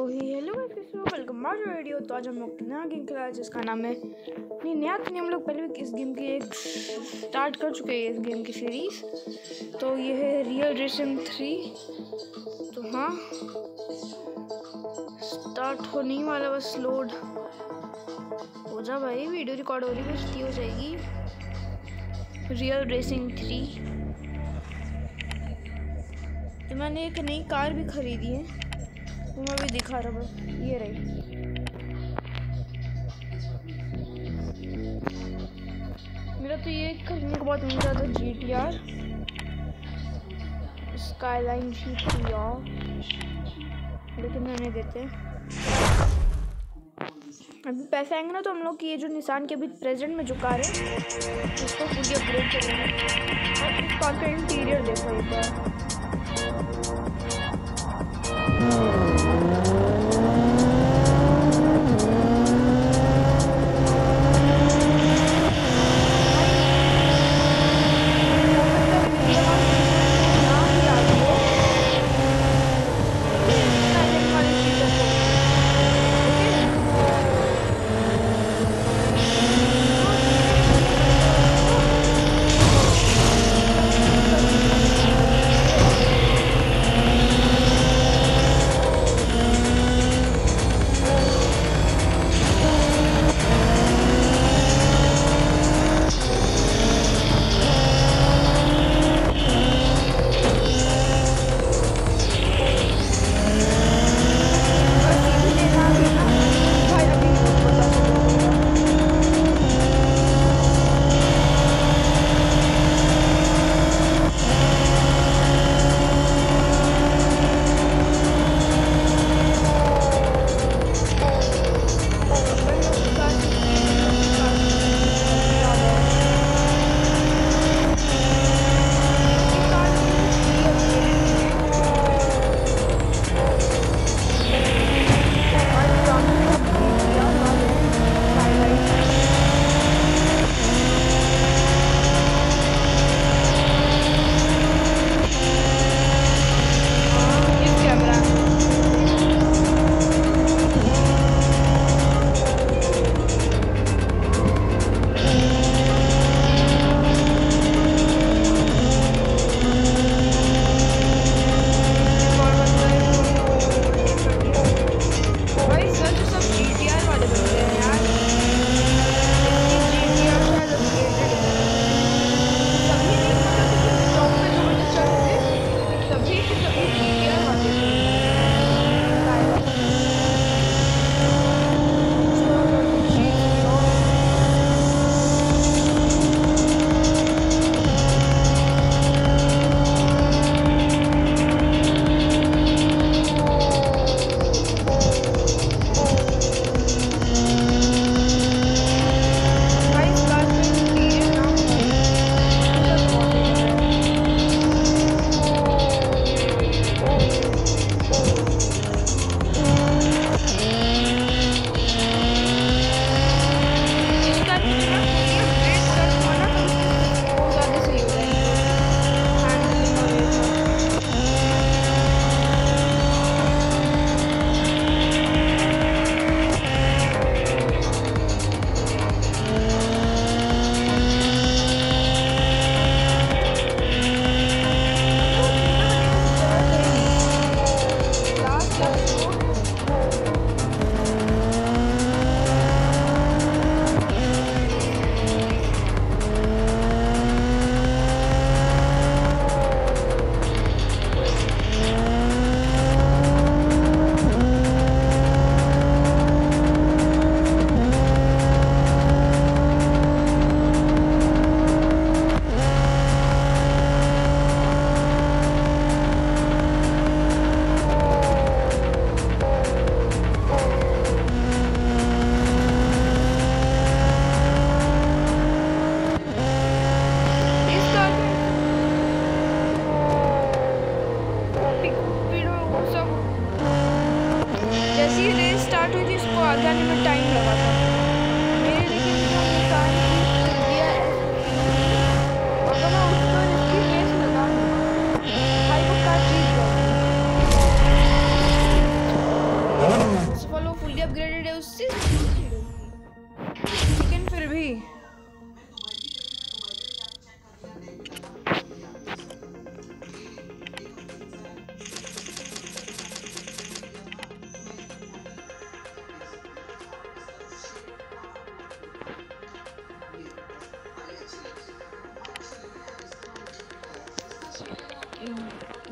He. Hello welcome back to video तो आज हम लोग नया गेम खेला है, जिसका नाम है नहीं, नया तो नहीं, हम लोग पहले भी इस गेम की एक स्टार्ट कर चुके हैं, इस गेम की सीरीज़ तो ये है रियल रेसिंग थ्री तो हाँ स्टार्ट होने ही वाला, बस लोड हो जा भाई वीडियो रिकॉर्ड हो रही है हो जाएगी। रियल रेसिंग थ्री तो मैंने एक नई कार भी खरीदी है। मैं भी दिखा रहा हूँ। ये रही। मेरा तो ये खरीदने का बहुत मन था G T R skyline G T R लेकिन मैंने देते। अभी पैसे आएँगे ना तो हम लोग की ये जो निशान के अभी प्रेजेंट में जो कार है, उसको फुली अपग्रेड करेंगे और इस कार का इंटीरियर देखो एक बार।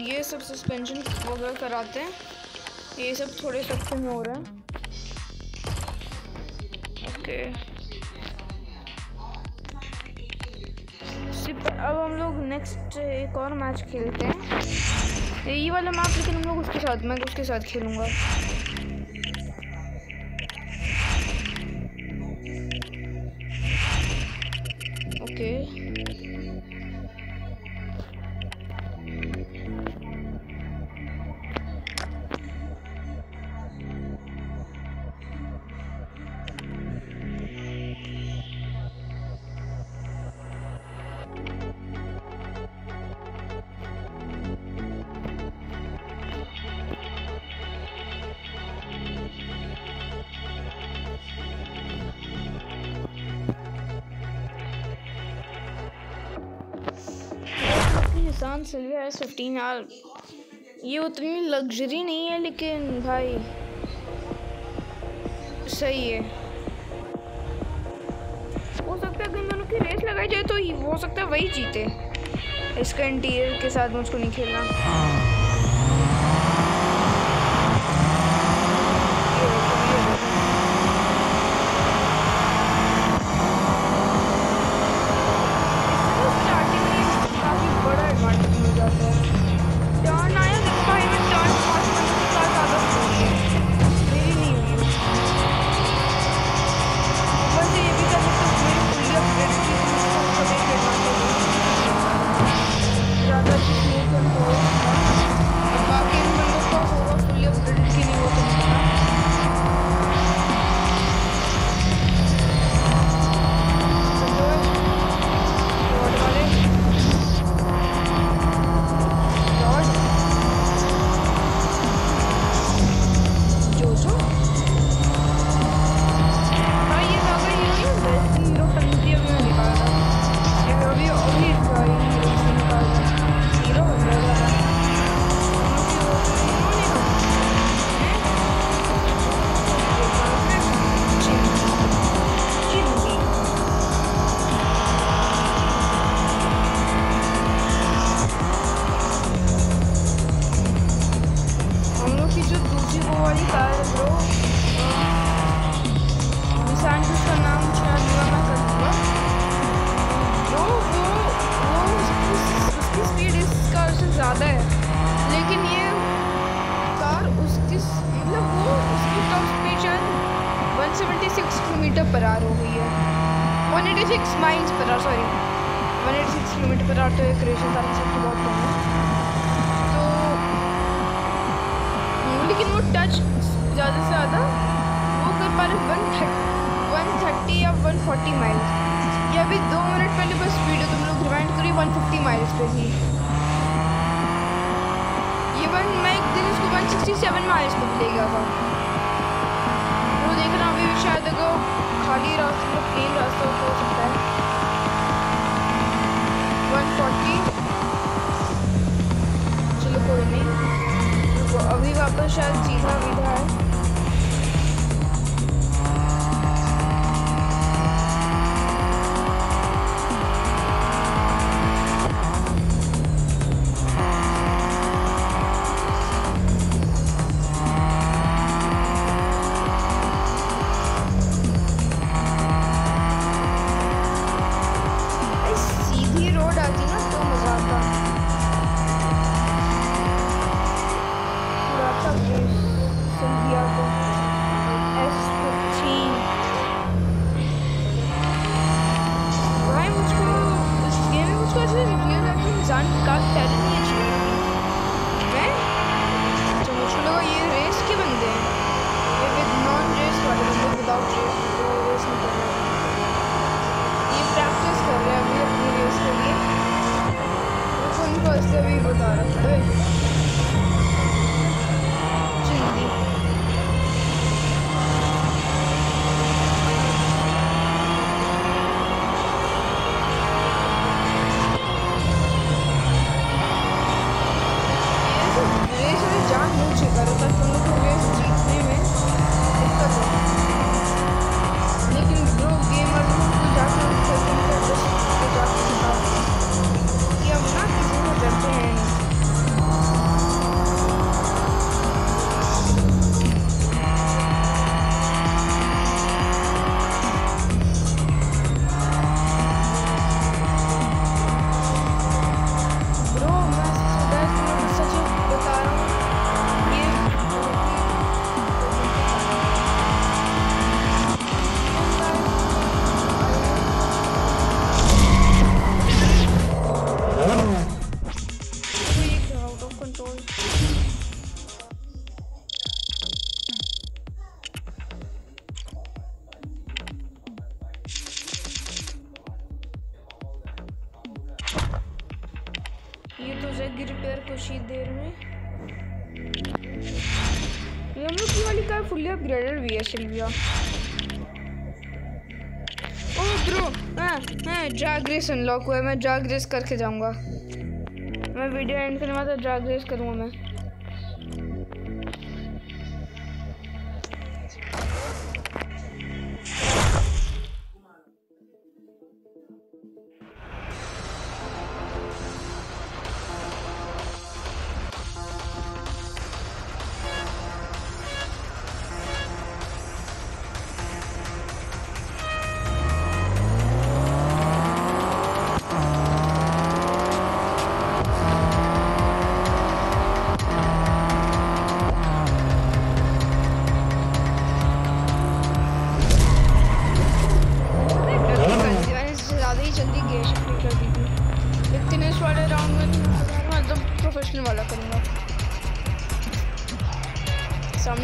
ये सब सस्पेंशन वगैरह कराते हैं। ये सब थोड़े सस्ते में हो रहा है। ओके अब हम लोग नेक्स्ट एक और मैच खेलते हैं। ये वाला मैच लेकिन हम लोग उसके साथ, मैं उसके साथ खेलूँगा। Okay Nissan Silvia S fifteen यार ये उतनी लग्जरी नहीं है, लेकिन भाई, सही है। हो सकता है अगर दोनों की रेस लगाई जाए तो हो सकता है वही जीते। इसका इंटीरियर के साथ मुझको नहीं खेलना। Gracias. पर आर हो गई है। 186 miles per hour sorry 186 kilometer per hour तो एक रेशन तार सबकी बहुत कम है। तो हम्म, लेकिन वो टच ज़्यादा से ज़्यादा वो कर पा रहे वन थर्टी वन थर्टी या वन फोर्टी माइल्स या अभी दो मिनट पहले बस स्पीड है तुम लोग रिमाइंड करिए वन फिफ्टी माइल्स पे ही। ये वन मैं एक दिन उसको one sixty seven miles per ले गया था। देखना अभी भी शायद देखो, खाली रास्ते में प्लेन रास्ता हो सकता है। 140 चलो कोई नहीं। अभी वापस शायद सीधा विधा है। कुछ ही देर में। ये हम लोग की वाली कार फुल्ली अपग्रेडेड भी है, सिल्विया। ओ ब्रो हाँ हाँ ड्रैग रेस अनलॉक हुआ है, मैं ड्रैग रेस करके जाऊँगा। मैं वीडियो एंड करने वाला ड्रैग रेस करूँगा मैं।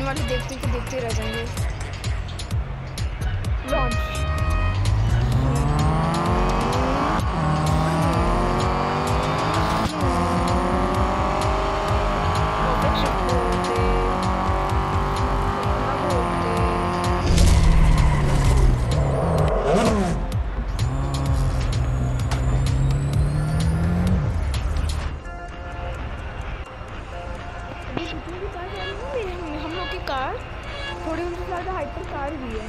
सामने वाले देखते के देखते रह जाएँगे। लॉन्च हाइपर कार भी है।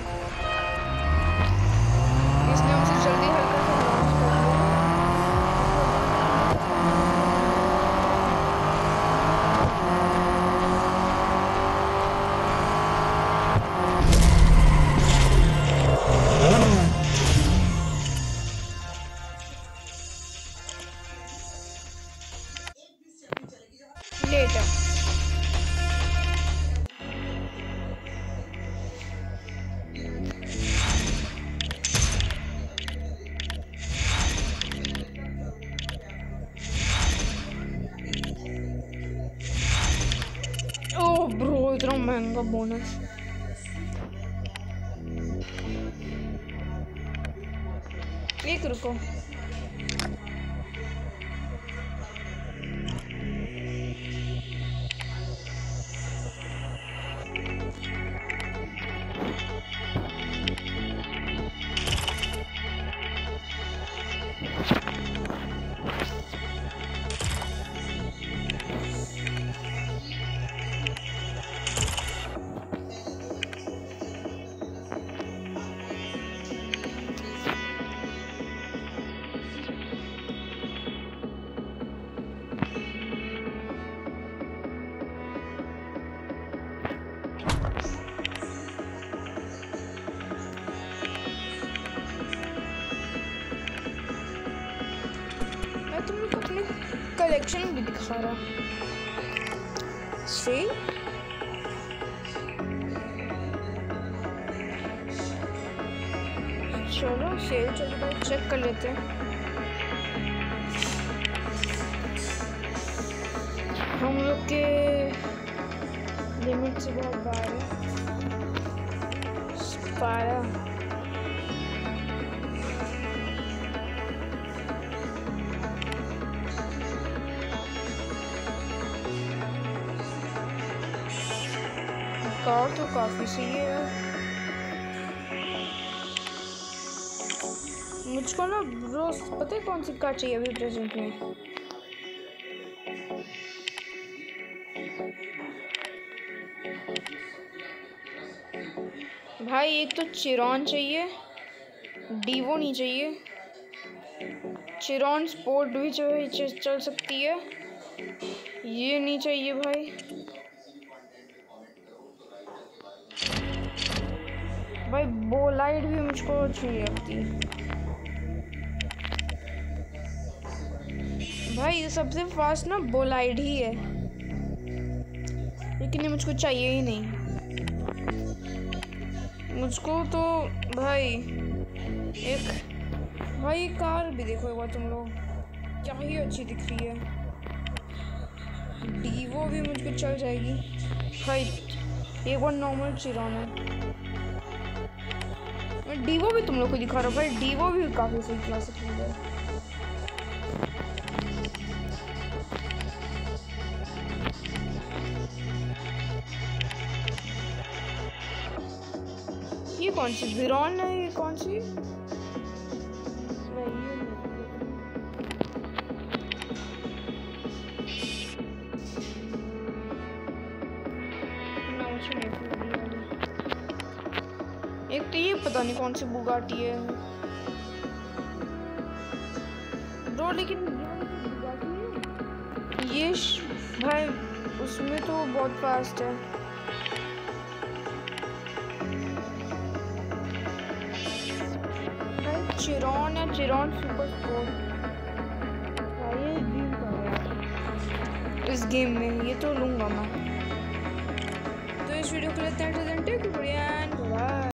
महँगा बोनस एक रुको तुम लोग अपनी कलेक्शन भी दिखा रहा। से चलो सेल चल है चेक कर लेते हैं। हम लोग के लिमिट से बहुत बाहर है। बारह। कार तो काफ़ी सही है मुझको ना रोज पता है कौन सी कार चाहिए अभी प्रेजेंट में भाई एक तो चिरॉन चाहिए डीवो नहीं चाहिए चिरॉन स्पोर्ट भी चल सकती है ये नहीं चाहिए भाई भाई बोलाइट भी मुझको अच्छी नहीं लगती भाई, ये सबसे फास्ट ना बोलाइड ही है। लेकिन ये मुझको चाहिए ही नहीं। मुझको तो भाई, एक, भाई कार भी देखो एक बार तुम लोग। क्या ही अच्छी दिख रही है। डीवो भी मुझको चल जाएगी। भाई, एक बार नॉर्मल चिराना मैं डीवो भी तुम लोग को दिखा रहा हूँ भाई, डीवो भी काफ़ी सही खिला सकते हैं। कौन सी जीरोन है ये कौन सी? एक तो ये पता नहीं कौन सी बुगाटी है। ब्रो, लेकिन ये भाई, उसमें तो बहुत फास्ट है। चिरॉन या चिरॉन सुपर स्पोर्ट ये गेम इस गेम में ये तो लूँगा मैं। तो इस वीडियो को लेते हैं।